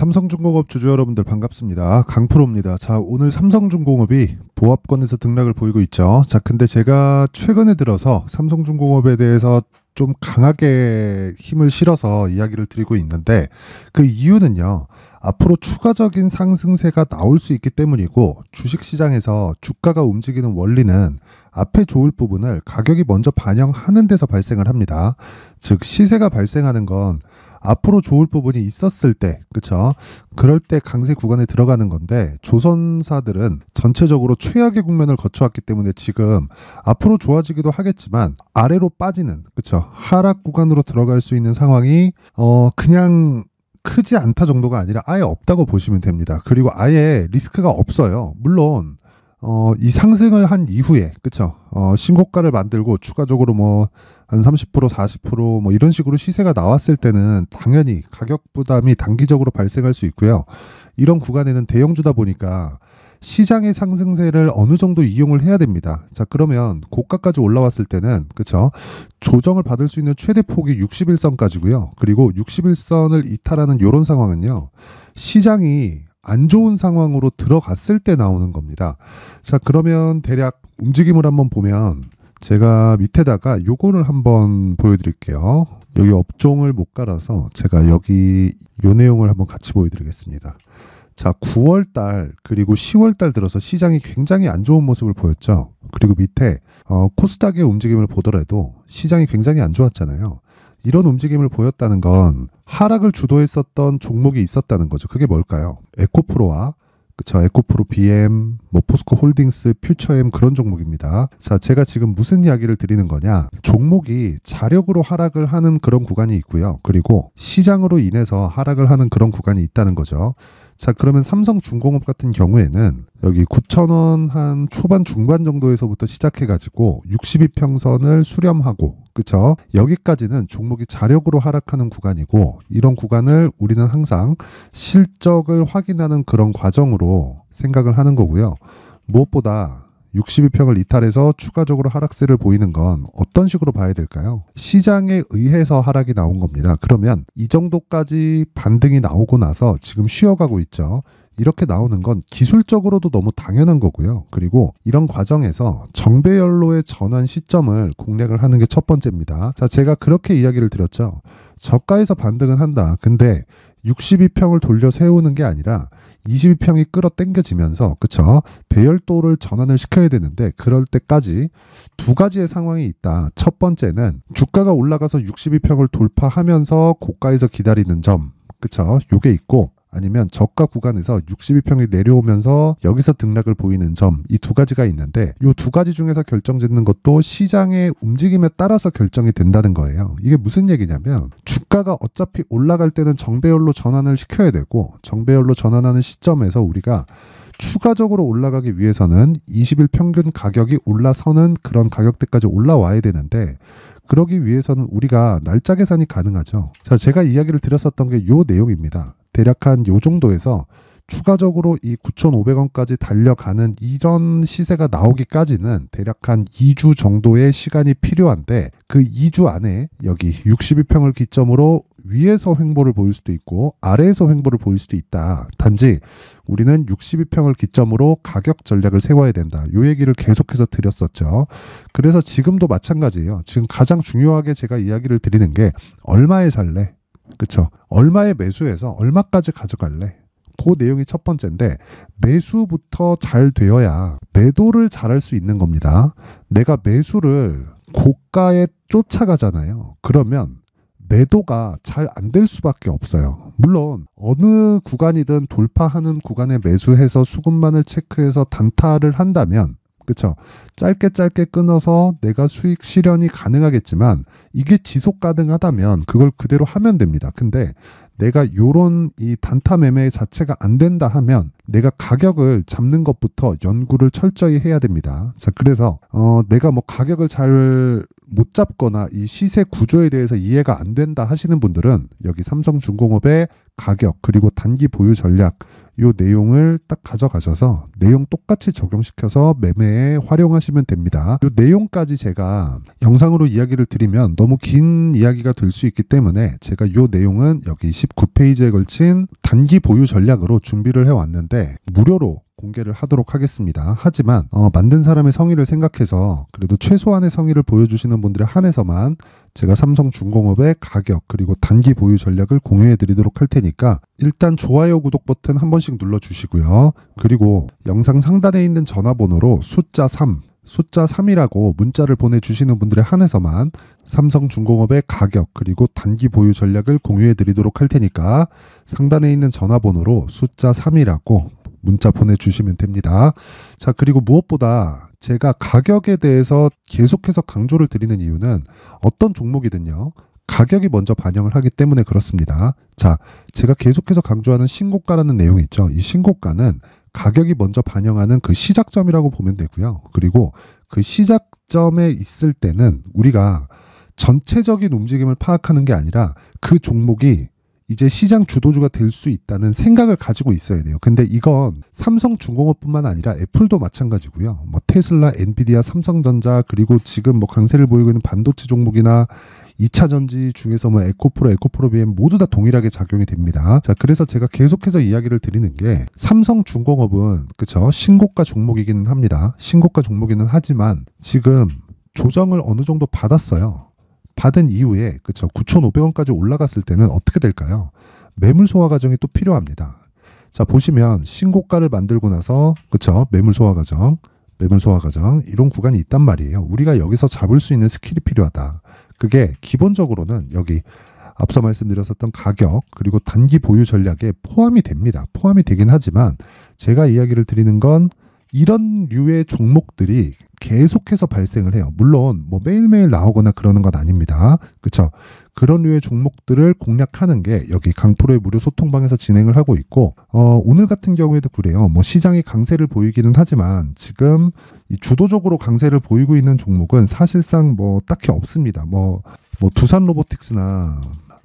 삼성중공업 주주 여러분들 반갑습니다. 강프로입니다. 자, 오늘 삼성중공업이 보합권에서 등락을 보이고 있죠. 자, 근데 제가 최근에 들어서 삼성중공업에 대해서 좀 강하게 힘을 실어서 이야기를 드리고 있는데 그 이유는요. 앞으로 추가적인 상승세가 나올 수 있기 때문이고 주식시장에서 주가가 움직이는 원리는 앞에 좋을 부분을 가격이 먼저 반영하는 데서 발생을 합니다. 즉 시세가 발생하는 건 앞으로 좋을 부분이 있었을 때, 그쵸? 그럴 때 강세 구간에 들어가는 건데, 조선사들은 전체적으로 최악의 국면을 거쳐왔기 때문에 지금 앞으로 좋아지기도 하겠지만, 아래로 빠지는, 그쵸? 하락 구간으로 들어갈 수 있는 상황이, 어, 그냥 크지 않다 정도가 아니라 아예 없다고 보시면 됩니다. 그리고 아예 리스크가 없어요. 물론, 어, 이 상승을 한 이후에, 그쵸? 어, 신고가를 만들고 추가적으로 뭐, 한 30%, 40%뭐 이런 식으로 시세가 나왔을 때는 당연히 가격 부담이 단기적으로 발생할 수 있고요. 이런 구간에는 대형주다 보니까 시장의 상승세를 어느 정도 이용을 해야 됩니다. 자, 그러면 고가까지 올라왔을 때는 그쵸 조정을 받을 수 있는 최대 폭이 61선까지고요. 그리고 61선을 이탈하는 이런 상황은요. 시장이 안 좋은 상황으로 들어갔을 때 나오는 겁니다. 자, 그러면 대략 움직임을 한번 보면 제가 밑에다가 요거를 한번 보여드릴게요. 여기 업종을 못 깔아서 제가 여기 요 내용을 한번 같이 보여드리겠습니다. 자, 9월 달 그리고 10월 달 들어서 시장이 굉장히 안 좋은 모습을 보였죠. 그리고 밑에 어, 코스닥의 움직임을 보더라도 시장이 굉장히 안 좋았잖아요. 이런 움직임을 보였다는 건 하락을 주도했었던 종목이 있었다는 거죠. 그게 뭘까요? 에코프로와 그쵸 에코프로 BM, 뭐 포스코 홀딩스, 퓨처엠 그런 종목입니다. 자, 제가 지금 무슨 이야기를 드리는 거냐? 종목이 자력으로 하락을 하는 그런 구간이 있고요. 그리고 시장으로 인해서 하락을 하는 그런 구간이 있다는 거죠. 자, 그러면 삼성중공업 같은 경우에는 여기 9,000원 한 초반 중반 정도에서부터 시작해 가지고 62평선을 수렴하고, 그쵸? 여기까지는 종목이 자력으로 하락하는 구간이고, 이런 구간을 우리는 항상 실적을 확인하는 그런 과정으로 생각을 하는 거고요. 무엇보다 62평을 이탈해서 추가적으로 하락세를 보이는 건 어떤 식으로 봐야 될까요? 시장에 의해서 하락이 나온 겁니다. 그러면 이 정도까지 반등이 나오고 나서 지금 쉬어가고 있죠. 이렇게 나오는 건 기술적으로도 너무 당연한 거고요. 그리고 이런 과정에서 정배열로의 전환 시점을 공략을 하는 게 첫 번째입니다. 자, 제가 그렇게 이야기를 드렸죠. 저가에서 반등은 한다. 근데 62평을 돌려 세우는 게 아니라 22평이 끌어당겨지면서 그쵸 배열도를 전환을 시켜야 되는데 그럴 때까지 두 가지의 상황이 있다. 첫 번째는 주가가 올라가서 62평을 돌파하면서 고가에서 기다리는 점 그쵸 요게 있고 아니면 저가 구간에서 62평이 내려오면서 여기서 등락을 보이는 점 이 두 가지가 있는데 이 두 가지 중에서 결정짓는 것도 시장의 움직임에 따라서 결정이 된다는 거예요. 이게 무슨 얘기냐면 주가가 어차피 올라갈 때는 정배열로 전환을 시켜야 되고 정배열로 전환하는 시점에서 우리가 추가적으로 올라가기 위해서는 20일 평균 가격이 올라서는 그런 가격대까지 올라와야 되는데 그러기 위해서는 우리가 날짜 계산이 가능하죠. 자, 제가 이야기를 드렸었던 게 요 내용입니다. 대략 한 요 정도에서 추가적으로 이 9,500원까지 달려가는 이런 시세가 나오기까지는 대략 한 2주 정도의 시간이 필요한데 그 2주 안에 여기 62평을 기점으로 위에서 횡보를 보일 수도 있고 아래에서 횡보를 보일 수도 있다. 단지 우리는 62평을 기점으로 가격 전략을 세워야 된다. 요 얘기를 계속해서 드렸었죠. 그래서 지금도 마찬가지예요. 지금 가장 중요하게 제가 이야기를 드리는 게 얼마에 살래? 그쵸? 얼마에 매수해서 얼마까지 가져갈래? 그 내용이 첫 번째인데 매수부터 잘 되어야 매도를 잘할 수 있는 겁니다. 내가 매수를 고가에 쫓아가잖아요. 그러면 매도가 잘 안 될 수밖에 없어요. 물론 어느 구간이든 돌파하는 구간에 매수해서 수급만을 체크해서 단타를 한다면 그쵸 짧게 짧게 끊어서 내가 수익 실현이 가능하겠지만 이게 지속 가능하다면 그걸 그대로 하면 됩니다. 근데 내가 요런 이 단타 매매 자체가 안 된다 하면 내가 가격을 잡는 것부터 연구를 철저히 해야 됩니다. 자, 그래서 어 내가 뭐 가격을 잘 못 잡거나 이 시세 구조에 대해서 이해가 안 된다 하시는 분들은 여기 삼성중공업의 가격 그리고 단기 보유 전략 요 내용을 딱 가져가셔서 내용 똑같이 적용시켜서 매매에 활용하시면 됩니다. 요 내용까지 제가 영상으로 이야기를 드리면 너무 긴 이야기가 될 수 있기 때문에 제가 요 내용은 여기 19페이지에 걸친 단기 보유 전략으로 준비를 해왔는데 무료로 공개를 하도록 하겠습니다. 하지만 어, 만든 사람의 성의를 생각해서 그래도 최소한의 성의를 보여주시는 분들에 한해서만 제가 삼성중공업의 가격 그리고 단기 보유 전략을 공유해 드리도록 할 테니까 일단 좋아요 구독 버튼 한 번씩 눌러 주시고요. 그리고 영상 상단에 있는 전화번호로 숫자 3 숫자 3이라고 문자를 보내주시는 분들에 한해서만 삼성중공업의 가격 그리고 단기 보유 전략을 공유해 드리도록 할 테니까 상단에 있는 전화번호로 숫자 3이라고 문자 보내주시면 됩니다. 자, 그리고 무엇보다 제가 가격에 대해서 계속해서 강조를 드리는 이유는 어떤 종목이든요. 가격이 먼저 반영을 하기 때문에 그렇습니다. 자, 제가 계속해서 강조하는 신고가라는 내용이 있죠. 이 신고가는 가격이 먼저 반영하는 그 시작점이라고 보면 되고요. 그리고 그 시작점에 있을 때는 우리가 전체적인 움직임을 파악하는 게 아니라 그 종목이 이제 시장 주도주가 될 수 있다는 생각을 가지고 있어야 돼요. 근데 이건 삼성 중공업뿐만 아니라 애플도 마찬가지고요. 뭐 테슬라, 엔비디아, 삼성전자 그리고 지금 뭐 강세를 보이고 있는 반도체 종목이나 2차 전지 중에서 뭐 에코프로, 에코프로 비엠 모두 다 동일하게 작용이 됩니다. 자, 그래서 제가 계속해서 이야기를 드리는 게 삼성 중공업은 그쵸 신고가 종목이기는 합니다. 신고가 종목이기는 하지만 지금 조정을 어느 정도 받았어요. 받은 이후에 그쵸 9,500원까지 올라갔을 때는 어떻게 될까요? 매물 소화 과정이 또 필요합니다. 자 보시면 신고가를 만들고 나서 그쵸 매물 소화 과정 매물 소화 과정 이런 구간이 있단 말이에요. 우리가 여기서 잡을 수 있는 skill이 필요하다. 그게 기본적으로는 여기 앞서 말씀드렸었던 가격 그리고 단기 보유 전략에 포함이 됩니다. 포함이 되긴 하지만 제가 이야기를 드리는 건 이런 류의 종목들이 계속해서 발생을 해요. 물론 뭐 매일매일 나오거나 그러는 건 아닙니다. 그렇죠? 그런 류의 종목들을 공략하는 게 여기 강프로의 무료 소통방에서 진행을 하고 있고 어, 오늘 같은 경우에도 그래요. 뭐 시장이 강세를 보이기는 하지만 지금 이 주도적으로 강세를 보이고 있는 종목은 사실상 뭐 딱히 없습니다. 뭐, 뭐 두산 로보틱스나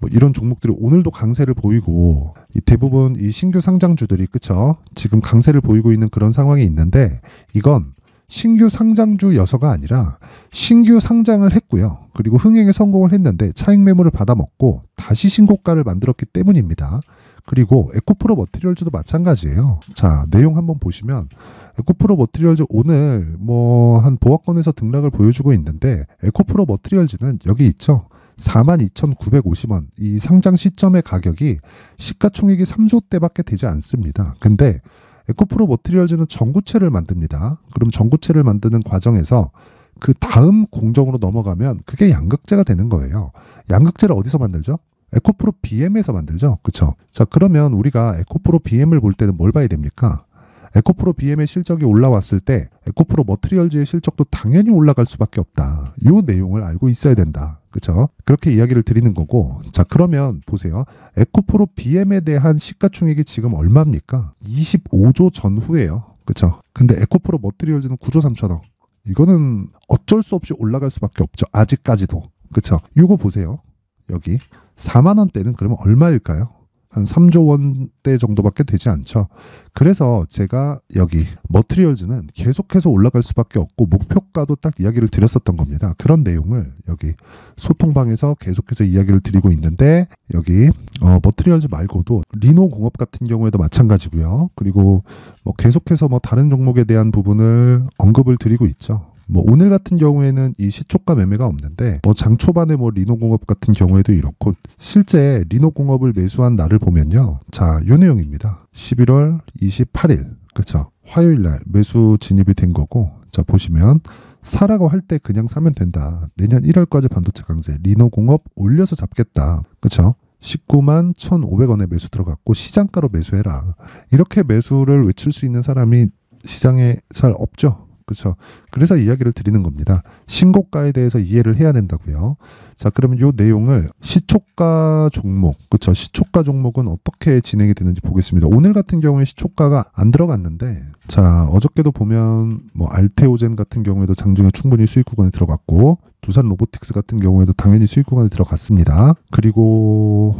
뭐 이런 종목들이 오늘도 강세를 보이고 이 대부분 이 신규 상장주들이 그쵸 지금 강세를 보이고 있는 그런 상황이 있는데 이건 신규 상장주 여서가 아니라 신규 상장을 했고요. 그리고 흥행에 성공을 했는데 차익 매물을 받아먹고 다시 신고가를 만들었기 때문입니다. 그리고 에코프로 머티리얼즈도 마찬가지예요. 자, 내용 한번 보시면 에코프로 머티리얼즈 오늘 뭐 한 보합권에서 등락을 보여주고 있는데 에코프로 머티리얼즈는 여기 있죠. 42,950원. 이 상장 시점의 가격이 시가총액이 3조 대밖에 되지 않습니다. 근데 에코프로 머티리얼즈는 전구체를 만듭니다. 그럼 전구체를 만드는 과정에서 그 다음 공정으로 넘어가면 그게 양극재가 되는 거예요. 양극재를 어디서 만들죠? 에코프로 BM에서 만들죠. 그쵸? 자, 그러면 우리가 에코프로 BM을 볼 때는 뭘 봐야 됩니까? 에코프로 BM의 실적이 올라왔을 때 에코프로 머트리얼즈의 실적도 당연히 올라갈 수밖에 없다. 이 내용을 알고 있어야 된다. 그렇죠? 그렇게 이야기를 드리는 거고. 자, 그러면 보세요. 에코프로 BM에 대한 시가총액이 지금 얼마입니까? 25조 전후예요. 그렇죠? 근데 에코프로 머트리얼즈는 9조 3천억. 이거는 어쩔 수 없이 올라갈 수밖에 없죠. 아직까지도. 그렇죠? 이거 보세요. 여기 4만 원대는 그러면 얼마일까요? 한 3조 원대 정도밖에 되지 않죠. 그래서 제가 여기 머트리얼즈는 계속해서 올라갈 수밖에 없고 목표가도 딱 이야기를 드렸었던 겁니다. 그런 내용을 여기 소통방에서 계속해서 이야기를 드리고 있는데 여기 어, 머트리얼즈 말고도 리노 공업 같은 경우에도 마찬가지고요. 그리고 뭐 계속해서 뭐 다른 종목에 대한 부분을 언급을 드리고 있죠. 뭐 오늘 같은 경우에는 이 시초가 매매가 없는데 뭐 장 초반에 뭐 리노공업 같은 경우에도 이렇고 실제 리노공업을 매수한 날을 보면요. 자, 요 내용입니다. 11월 28일. 그렇죠. 화요일 날 매수 진입이 된 거고 자, 보시면 사라고 할 때 그냥 사면 된다. 내년 1월까지 반도체 강세 리노공업 올려서 잡겠다. 그렇죠? 19만 1,500원에 매수 들어갔고 시장가로 매수해라. 이렇게 매수를 외칠 수 있는 사람이 시장에 잘 없죠. 그렇죠. 그래서 이야기를 드리는 겁니다. 신고가에 대해서 이해를 해야 된다고요. 자, 그러면 요 내용을 시초가 종목, 그렇죠. 시초가 종목은 어떻게 진행이 되는지 보겠습니다. 오늘 같은 경우에 시초가가 안 들어갔는데 자, 어저께도 보면 뭐 알테오젠 같은 경우에도 장중에 충분히 수익 구간에 들어갔고 두산 로보틱스 같은 경우에도 당연히 수익 구간에 들어갔습니다. 그리고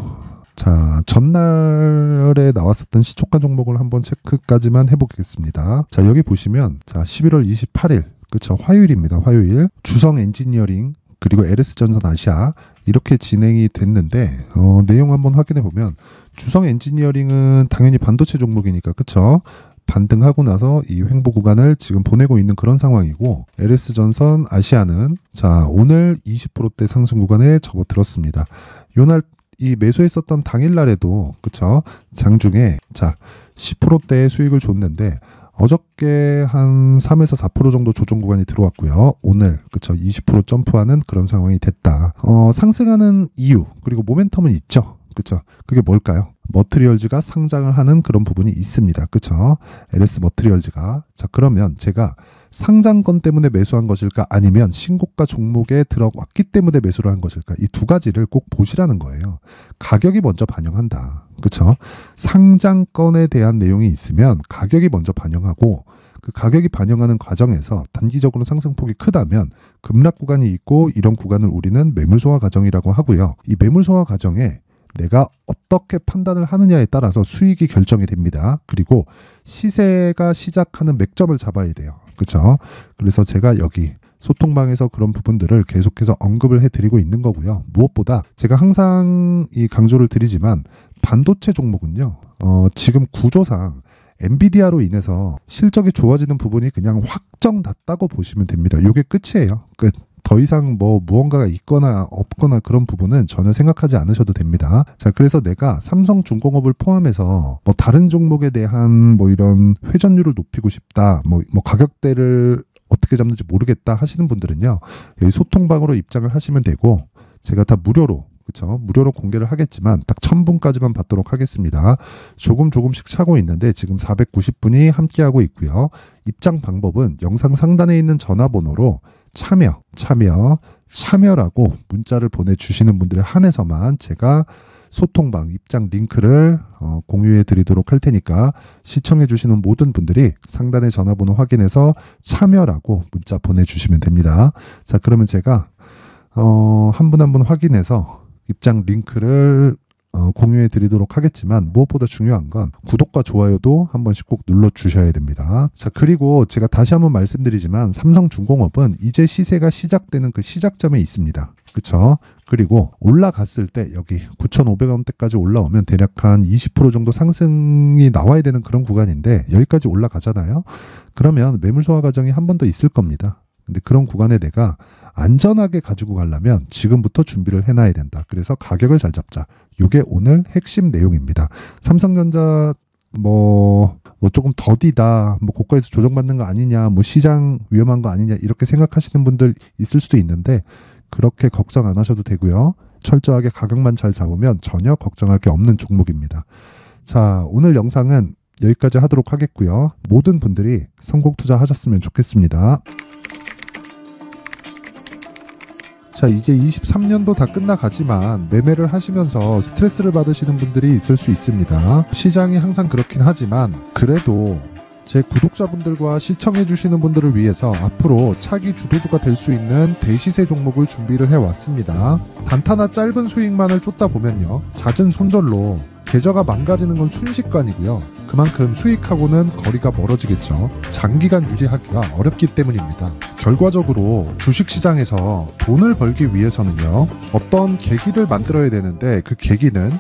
자, 전날에 나왔었던 시초가 종목을 한번 체크까지만 해보겠습니다. 자, 여기 보시면, 자, 11월 28일, 그쵸, 화요일입니다. 화요일. 주성 엔지니어링, 그리고 LS전선 아시아, 이렇게 진행이 됐는데, 어, 내용 한번 확인해 보면, 주성 엔지니어링은 당연히 반도체 종목이니까, 그쵸? 반등하고 나서 이 횡보 구간을 지금 보내고 있는 그런 상황이고 LS전선 아시아는 자 오늘 20%대 상승 구간에 접어들었습니다. 요날 이 매수했었던 당일날에도 그쵸 장중에 자 10%대의 수익을 줬는데 어저께 한 3에서 4% 정도 조정 구간이 들어왔고요. 오늘 그쵸 20% 점프하는 그런 상황이 됐다. 어, 상승하는 이유 그리고 모멘텀은 있죠. 그쵸 그게 뭘까요? 머트리얼즈가 상장을 하는 그런 부분이 있습니다. 그쵸 LS 머트리얼즈가 자 그러면 제가 상장권 때문에 매수한 것일까 아니면 신고가 종목에 들어왔기 때문에 매수를 한 것일까 이 두 가지를 꼭 보시라는 거예요. 가격이 먼저 반영한다. 그렇죠? 상장권에 대한 내용이 있으면 가격이 먼저 반영하고 그 가격이 반영하는 과정에서 단기적으로 상승폭이 크다면 급락 구간이 있고 이런 구간을 우리는 매물 소화 과정이라고 하고요. 이 매물 소화 과정에 내가 어떻게 판단을 하느냐에 따라서 수익이 결정이 됩니다. 그리고 시세가 시작하는 맥점을 잡아야 돼요. 그렇죠? 그래서 제가 여기 소통방에서 그런 부분들을 계속해서 언급을 해드리고 있는 거고요. 무엇보다 제가 항상 이 강조를 드리지만 반도체 종목은요. 어, 지금 구조상 엔비디아로 인해서 실적이 좋아지는 부분이 그냥 확정 났다고 보시면 됩니다. 이게 끝이에요. 끝. 더 이상 뭐 무언가가 있거나 없거나 그런 부분은 전혀 생각하지 않으셔도 됩니다. 자, 그래서 내가 삼성 중공업을 포함해서 뭐 다른 종목에 대한 뭐 이런 회전율을 높이고 싶다, 뭐, 뭐 가격대를 어떻게 잡는지 모르겠다 하시는 분들은요, 여기 소통방으로 입장을 하시면 되고, 제가 다 무료로 그렇죠. 무료로 공개를 하겠지만 딱 1000분까지만 받도록 하겠습니다. 조금 조금씩 차고 있는데 지금 490분이 함께하고 있고요. 입장 방법은 영상 상단에 있는 전화번호로 참여, 참여, 참여라고 문자를 보내주시는 분들에 한해서만 제가 소통방 입장 링크를 어, 공유해 드리도록 할 테니까 시청해 주시는 모든 분들이 상단의 전화번호 확인해서 참여라고 문자 보내주시면 됩니다. 자 그러면 제가 어, 한 분 한 분 확인해서 입장 링크를 어, 공유해 드리도록 하겠지만 무엇보다 중요한 건 구독과 좋아요도 한 번씩 꼭 눌러 주셔야 됩니다. 자, 그리고 제가 다시 한번 말씀드리지만 삼성중공업은 이제 시세가 시작되는 그 시작점에 있습니다. 그쵸? 그리고 올라갔을 때 여기 9,500원대까지 올라오면 대략 한 20% 정도 상승이 나와야 되는 그런 구간인데 여기까지 올라가잖아요. 그러면 매물 소화 과정이 한 번 더 있을 겁니다. 근데 그런 구간에 내가 안전하게 가지고 가려면 지금부터 준비를 해놔야 된다. 그래서 가격을 잘 잡자. 이게 오늘 핵심 내용입니다. 삼성전자 뭐, 뭐 조금 더디다, 뭐 고가에서 조정받는 거 아니냐, 뭐 시장 위험한 거 아니냐 이렇게 생각하시는 분들 있을 수도 있는데 그렇게 걱정 안 하셔도 되고요. 철저하게 가격만 잘 잡으면 전혀 걱정할 게 없는 종목입니다. 자, 오늘 영상은 여기까지 하도록 하겠고요. 모든 분들이 성공 투자하셨으면 좋겠습니다. 자, 이제 23년도 다 끝나가지만 매매를 하시면서 스트레스를 받으시는 분들이 있을 수 있습니다. 시장이 항상 그렇긴 하지만 그래도 제 구독자분들과 시청해주시는 분들을 위해서 앞으로 차기 주도주가 될 수 있는 대시세 종목을 준비를 해왔습니다. 단타나 짧은 수익만을 쫓다 보면요. 잦은 손절로 계좌가 망가지는 건 순식간이고요. 그만큼 수익하고는 거리가 멀어지겠죠. 장기간 유지하기가 어렵기 때문입니다. 결과적으로 주식시장에서 돈을 벌기 위해서는요, 어떤 계기를 만들어야 되는데 그 계기는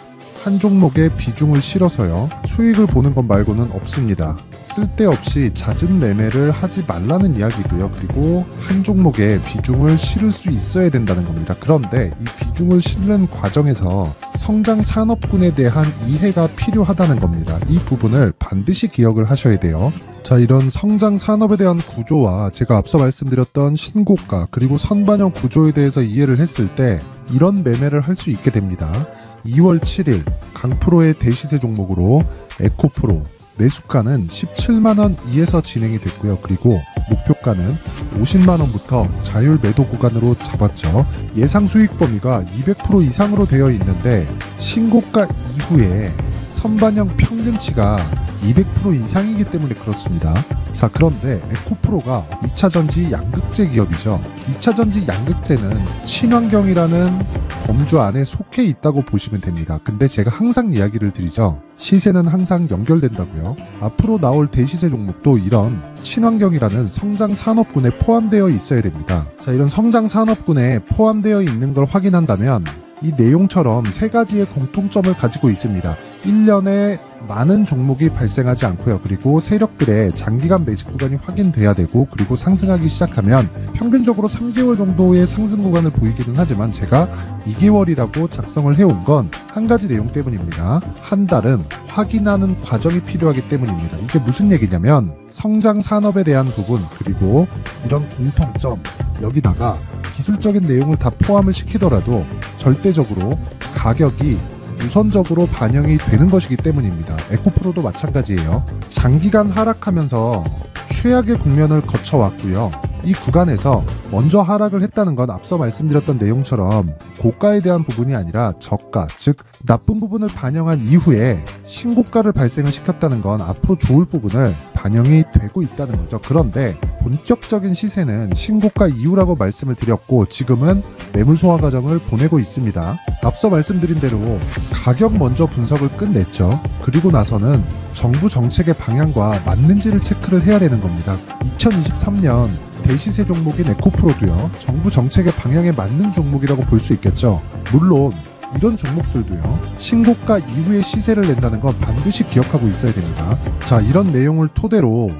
한 종목에 비중을 실어서요, 수익을 보는 것 말고는 없습니다. 쓸데없이 잦은 매매를 하지 말라는 이야기고요. 그리고 한 종목에 비중을 실을 수 있어야 된다는 겁니다. 그런데 이 비중을 실는 과정에서 성장 산업군에 대한 이해가 필요하다는 겁니다. 이 부분을 반드시 기억을 하셔야 돼요. 자, 이런 성장 산업에 대한 구조와 제가 앞서 말씀드렸던 신고가 그리고 선반영 구조에 대해서 이해를 했을 때 이런 매매를 할 수 있게 됩니다. 2월 7일 강프로의 대시세 종목으로 에코프로 매수가는 17만원 이에서 진행이 됐고요. 그리고 목표가는 50만원부터 자율 매도 구간으로 잡았죠. 예상 수익 범위가 200% 이상으로 되어 있는데 신고가 이후에 선반영 평균치가 200% 이상이기 때문에 그렇습니다. 자, 그런데 에코프로가 2차전지 양극재 기업이죠. 2차전지 양극재는 친환경이라는 범주 안에 속해 있다고 보시면 됩니다. 근데 제가 항상 이야기를 드리죠. 시세는 항상 연결된다고요. 앞으로 나올 대시세 종목도 이런 친환경이라는 성장 산업군에 포함되어 있어야 됩니다. 자, 이런 성장 산업군에 포함되어 있는 걸 확인한다면 이 내용처럼 세 가지의 공통점을 가지고 있습니다. 1년에 많은 종목이 발생하지 않고요. 그리고 세력들의 장기간 매집 구간이 확인돼야 되고 그리고 상승하기 시작하면 평균적으로 3개월 정도의 상승 구간을 보이기는 하지만 제가 2개월이라고 작성을 해온 건 한 가지 내용 때문입니다. 한 달은 확인하는 과정이 필요하기 때문입니다. 이게 무슨 얘기냐면 성장 산업에 대한 부분 그리고 이런 공통점 여기다가 기술적인 내용을 다 포함을 시키더라도 절대적으로 가격이 우선적으로 반영이 되는 것이기 때문입니다. 에코프로도 마찬가지예요. 장기간 하락하면서 최악의 국면을 거쳐왔고요. 이 구간에서 먼저 하락을 했다는 건 앞서 말씀드렸던 내용처럼 고가에 대한 부분이 아니라 저가, 즉 나쁜 부분을 반영한 이후에 신고가를 발생을 시켰다는 건 앞으로 좋을 부분을 반영이 되고 있다는 거죠. 그런데 본격적인 시세는 신고가 이후라고 말씀을 드렸고 지금은 매물 소화 과정을 보내고 있습니다. 앞서 말씀드린 대로 가격 먼저 분석을 끝냈죠. 그리고 나서는 정부 정책의 방향과 맞는지를 체크를 해야 되는 겁니다. 2023년 대시세 종목인 에코프로도요. 정부 정책의 방향에 맞는 종목이라고 볼 수 있겠죠. 물론 이런 종목들도요. 신고가 이후에 시세를 낸다는 건 반드시 기억하고 있어야 됩니다. 자, 이런 내용을 토대로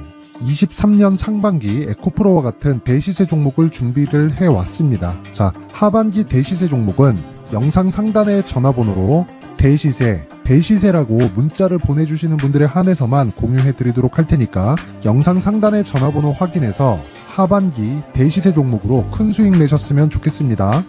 23년 상반기 에코프로와 같은 대시세 종목을 준비를 해 왔습니다. 자, 하반기 대시세 종목은 영상 상단의 전화번호로 대시세, 대시세라고 문자를 보내주시는 분들에 한해서만 공유해 드리도록 할 테니까 영상 상단의 전화번호 확인해서 하반기 대시세 종목으로 큰 수익 내셨으면 좋겠습니다.